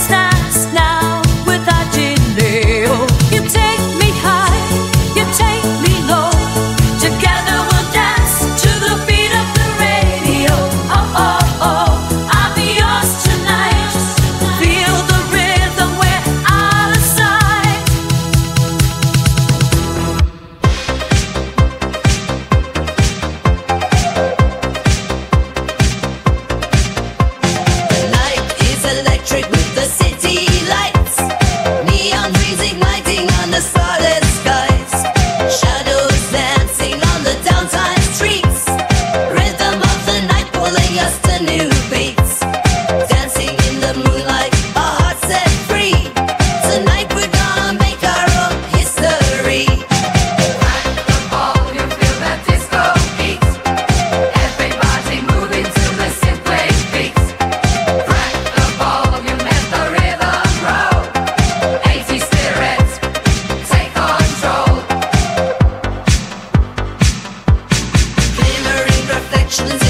stop. questions.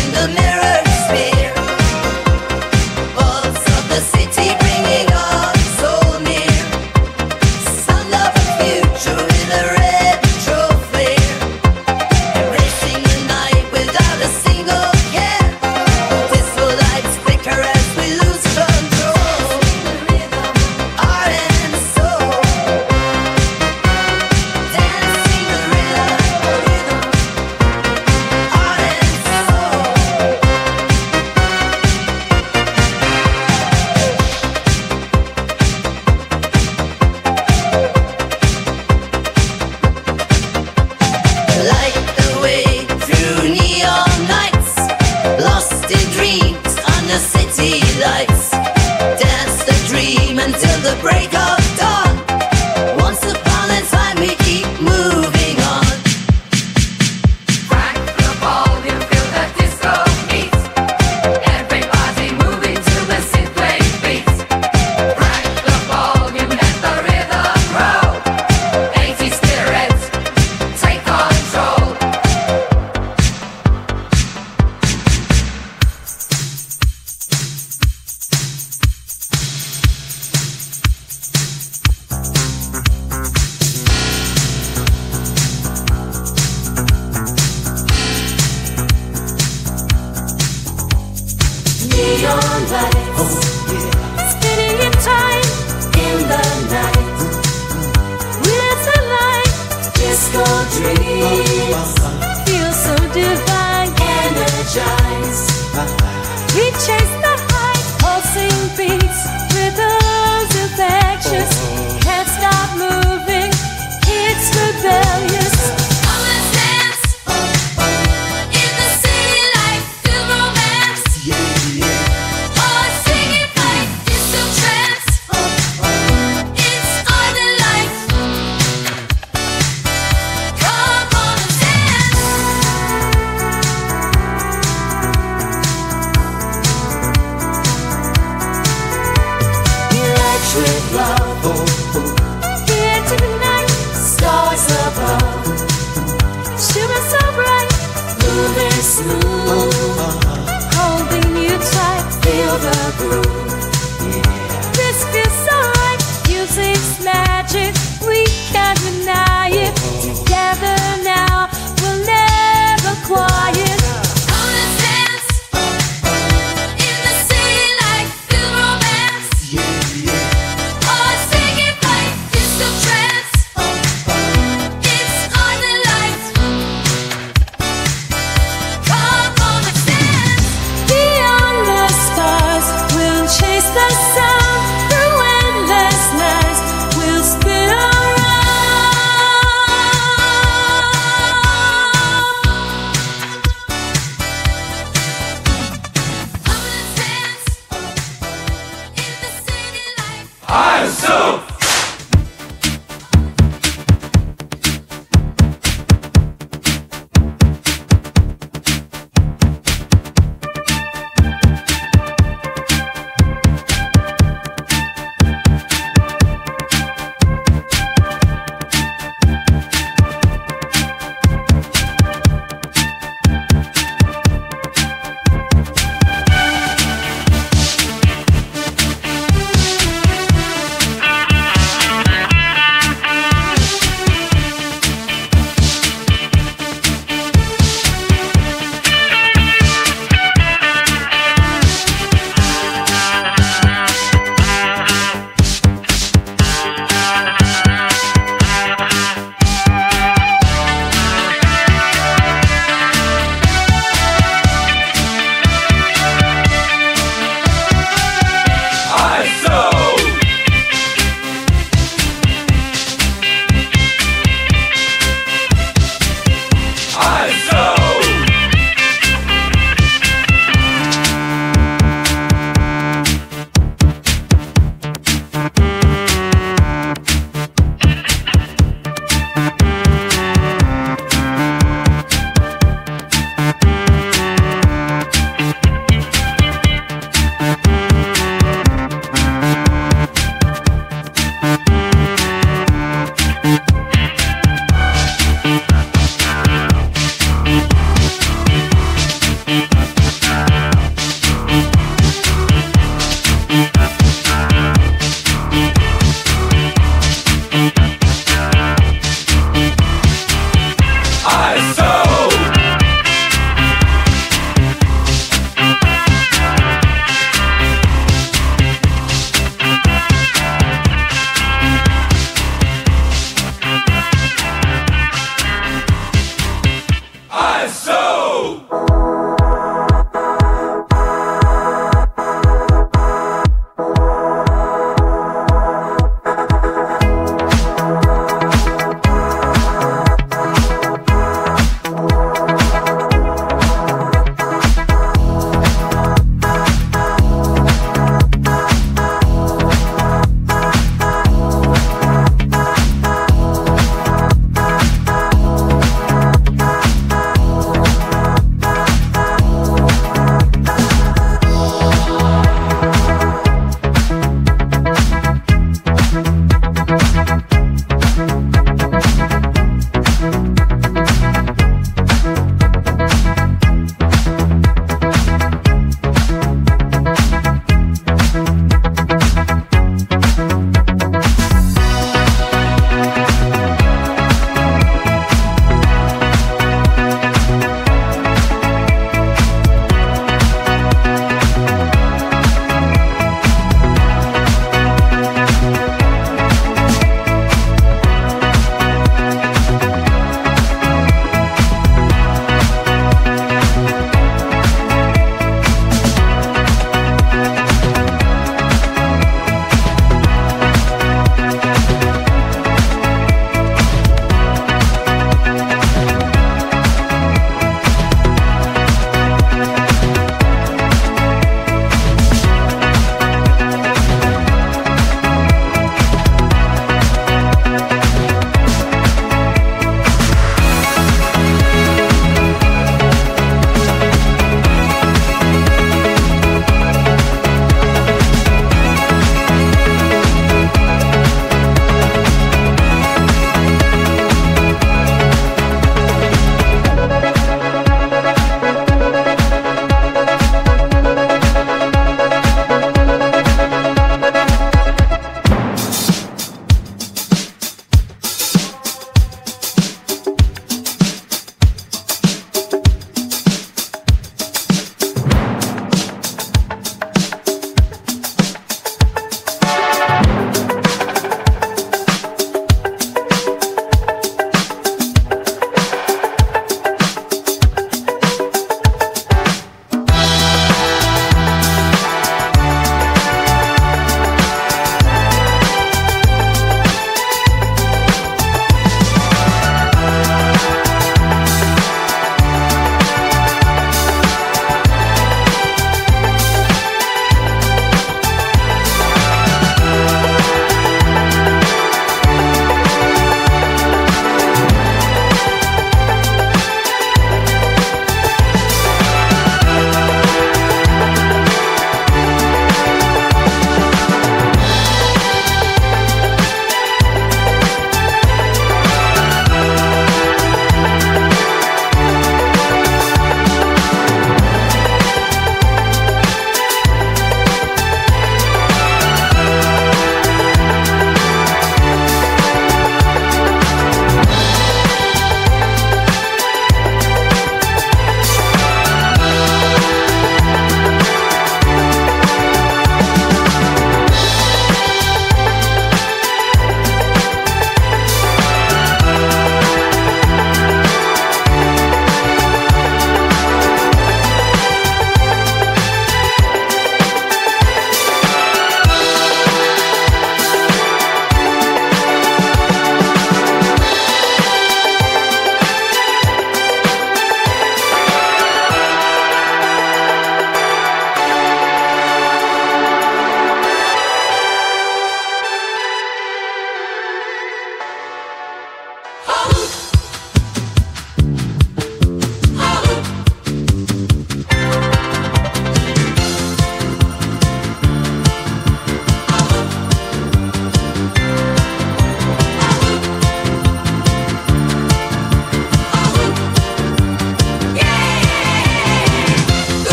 Moving